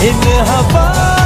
in the hawaii.